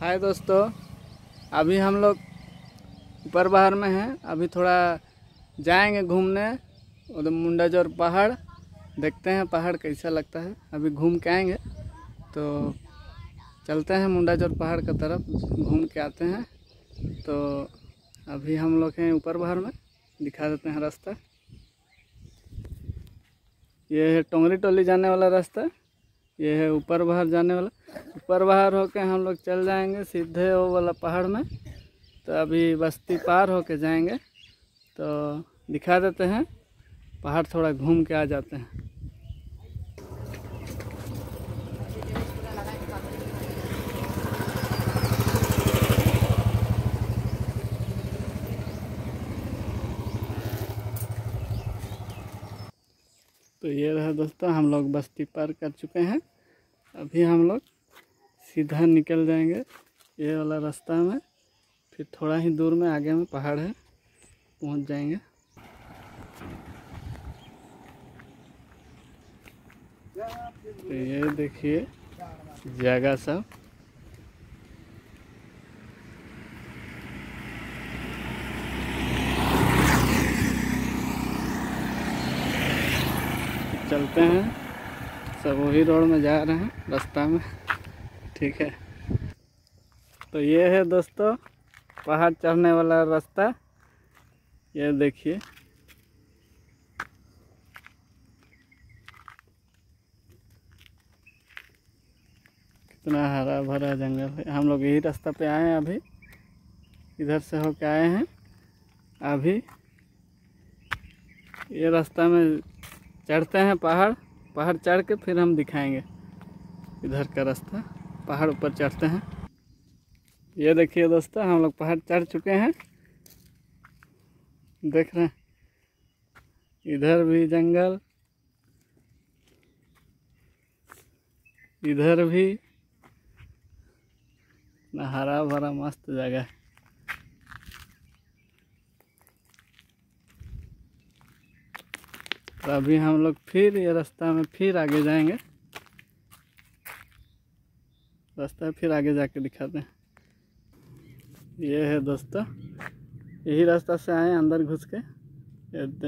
हाय दोस्तों, अभी हम लोग ऊपर बाहर में हैं। अभी थोड़ा जाएँगे घूमने, उधर मुंडाजोर पहाड़, देखते हैं पहाड़ कैसा लगता है। अभी घूम के आएँगे तो चलते हैं मुंडाजोर पहाड़ की तरफ़, घूम के आते हैं। तो अभी हम लोग हैं ऊपर बाहर में, दिखा देते हैं रास्ता। ये है टोंगरी टोली जाने वाला रास्ता, ये है ऊपर बाहर जाने वाला। ऊपर बाहर होके हम लोग चल जाएँगे सीधे वो वाला पहाड़ में। तो अभी बस्ती पार होके जाएँगे। तो दिखा देते हैं, पहाड़ थोड़ा घूम के आ जाते हैं। तो ये रहा दोस्तों, हम लोग बस्ती पार कर चुके हैं। अभी हम लोग सीधा निकल जाएँगे। ये वाला रास्ता में। फिर थोड़ा ही दूर में आगे में पहाड़ है। पहुँच जाएँगे। तो ये देखिए, जगह सब। चलते हैं। सब वही रोड में जा रहे हैं, रास्ता में। ठीक है। तो ये है दोस्तों, पहाड़ चढ़ने वाला रास्ता। ये देखिए। कितना हरा भरा जंगल है। हम लोग यही रास्ता पे आए हैं अभी। इधर से होके आए हैं। अभी ये रास्ता में चढ़ते हैं पहाड़। पहाड़ चढ़ के फिर हम दिखाएँगे इधर का रास्ता। पहाड़ ऊपर चढ़ते हैं। ये देखिए दोस्तों, हम लोग पहाड़ चढ़ चुके हैं। देख रहे हैं, इधर भी जंगल, इधर भी। ना हरा भरा मस्त जगह है। तो अभी हम लोग फिर ये रास्ता में फिर आगे जाएँगे। रास्ता फिर आगे जाके दिखाते हैं। ये है दोस्तों। यही रास्ता से आए अंदर घुस के।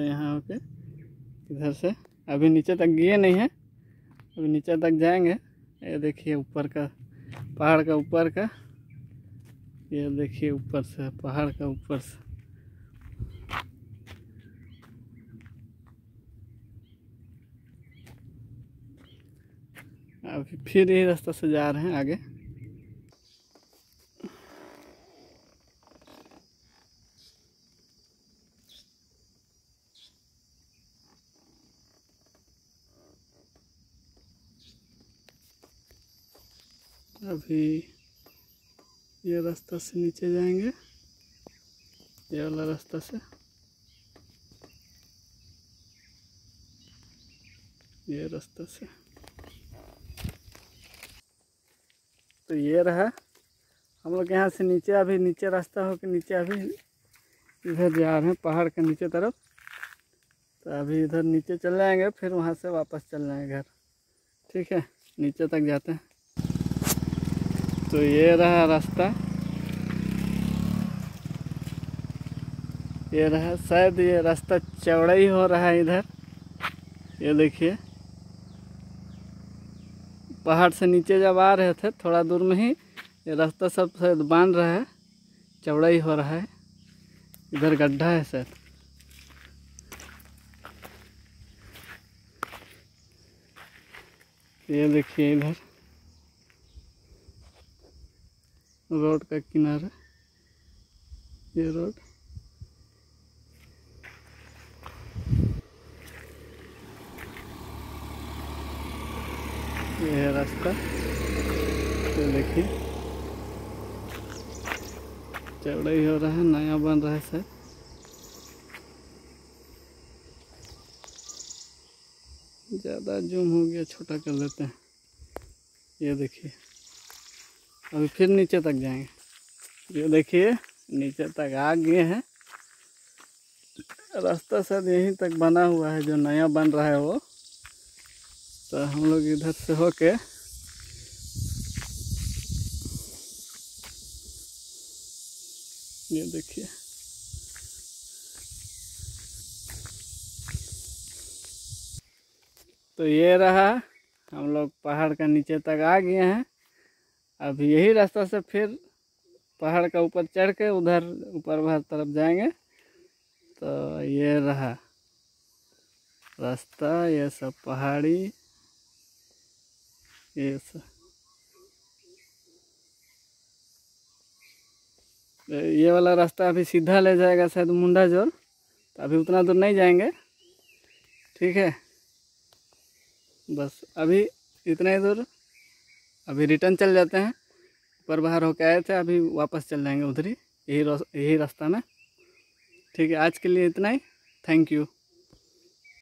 यहाँ होके इधर से। अभी नीचे तक गए नहीं हैं। अभी नीचे तक जाएँगे। ये देखिए ऊपर का, पहाड़ का ऊपर का। ये देखिए ऊपर से, पहाड़ का ऊपर से। अभी फिर यही रास्ता से जा रहे हैं आगे। अभी ये रास्ता से नीचे जाएँगे। ये वाला रास्ता से। ये रास्ता से। तो ये रहा। हम लोग यहाँ से नीचे, अभी नीचे रास्ता हो के नीचे अभी इधर जा रहे हैं, पहाड़ के नीचे तरफ़। तो अभी इधर नीचे चल जाएँगे फिर वहाँ से वापस चल जाएँगे घर। ठीक है, नीचे तक जाते हैं। तो ये रहा रास्ता। ये रहा, शायद ये रास्ता चौड़ा ही हो रहा है इधर। ये देखिए। पहाड़ से नीचे जब आ रहे थे, थोड़ा दूर में ही रास्ता सब शायद बाँध रहा है चौड़ा ही हो रहा है। इधर गड्ढा है शायद। ये देखिए इधर। रोड का किनारा। ये रोड। ये है रास्ता। तो देखिए। चौड़ा ही रहा है, नया बन रहा है सर। ज़्यादा जूम हो गया, छोटा कर लेते हैं। ये देखिए। अभी फिर नीचे तक जाएँगे। ये देखिए, नीचे तक आ गए हैं। रास्ता शायद यहीं तक बना हुआ है, जो नया बन रहा है वो। तो हम लोग इधर से होके ये देखिए। तो ये रहा, हम लोग पहाड़ का नीचे तक आ गए हैं। अब यही रास्ता से फिर पहाड़ का ऊपर चढ़ के उधर ऊपर बाहर तरफ़ जाएँगे। तो ये रहा रास्ता, ये सब पहाड़ी। सब ये वाला रास्ता अभी सीधा ले जाएगा शायद मुंडा ज़ोर तो अभी उतना दूर नहीं जाएँगे। ठीक है। बस अभी इतना ही दूर। अभी रिटर्न चल जाते हैं। ऊपर बाहर होके आए थे, अभी वापस चल जाएँगे उधर ही। यही यही रास्ता में ठीक है, आज के लिए इतना ही। Thank you.